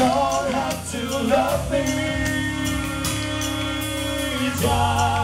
don't have to love me. Try.